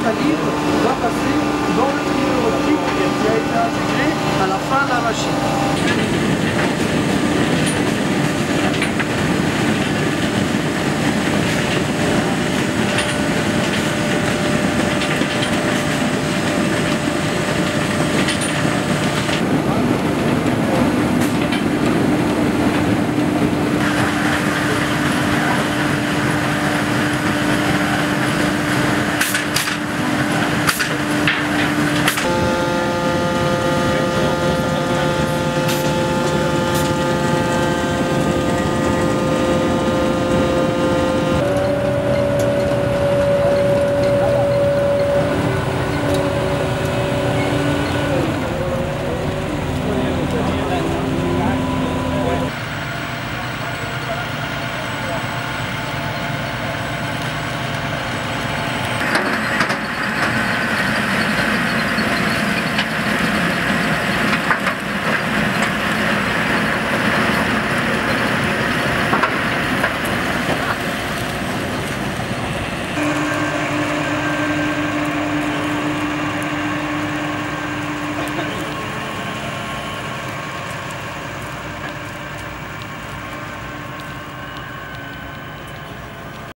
eucalipto, bota assim, dobra.